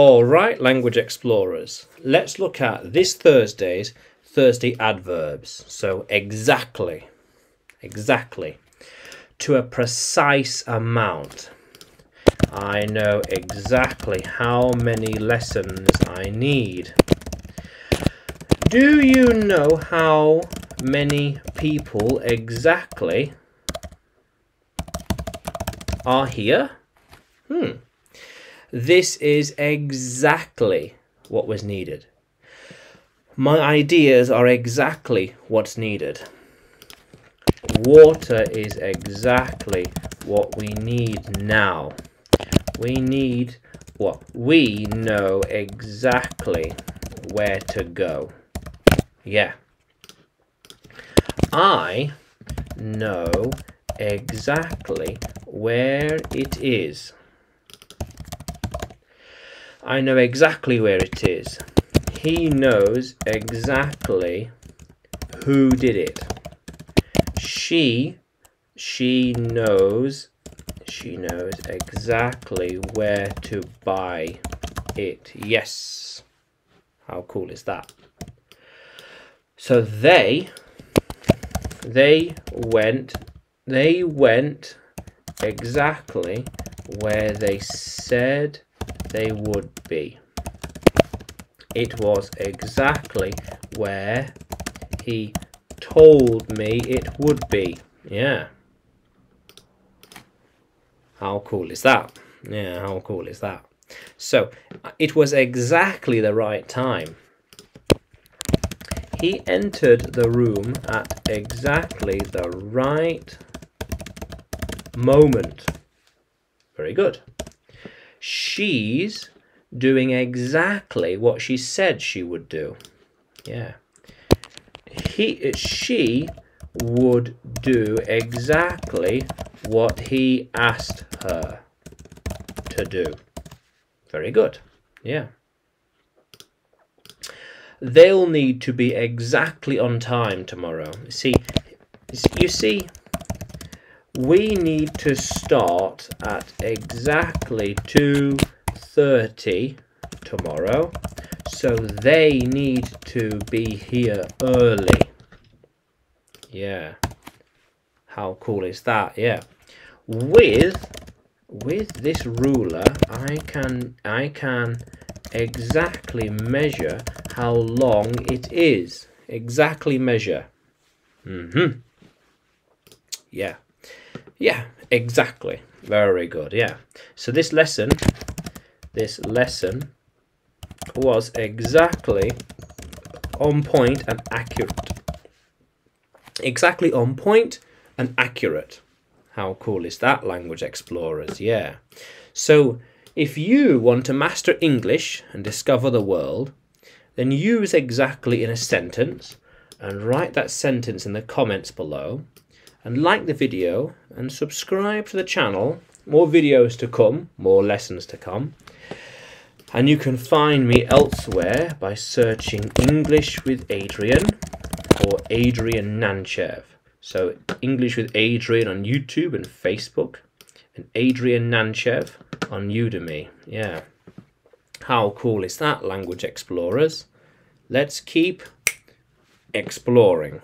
All right, language explorers. Let's look at this Thursday's Thursday adverbs. So exactly, exactly, to a precise amount. I know exactly how many lessons I need. Do you know how many people exactly are here? Hmm. This is exactly what was needed. My ideas are exactly what's needed. Water is exactly what we need now. We need what we know exactly where to go. Yeah. I know exactly where it is. I know exactly where it is. He knows exactly who did it. She, she knows, she knows exactly where to buy it. Yes. How cool is that? So they, they went, they went exactly where they said they would be. It was exactly where he told me it would be. Yeah. How cool is that? Yeah, how cool is that? So, it was exactly the right time. He entered the room at exactly the right moment. Very good. She's doing exactly what she said she would do. Yeah. He, she would do exactly what he asked her to do. Very good. Yeah. They'll need to be exactly on time tomorrow. See, you see, we need to start at exactly 2.30 tomorrow so they need to be here early. Yeah. How cool is that? Yeah. With with this ruler I can I can exactly measure how long it is. Exactly measure. Mm-hmm. Yeah yeah, exactly. Very good. Yeah. So this lesson, this lesson was exactly on point and accurate. Exactly on point and accurate. How cool is that, language explorers? Yeah. So if you want to master English and discover the world, then use exactly in a sentence and write that sentence in the comments below and like the video and subscribe to the channel. More videos to come, more lessons to come. And you can find me elsewhere by searching English with Adrian or Adrian Nantchev. So English with Adrian on YouTube and Facebook and Adrian Nantchev on Udemy. Yeah. How cool is that, language explorers? Let's keep exploring.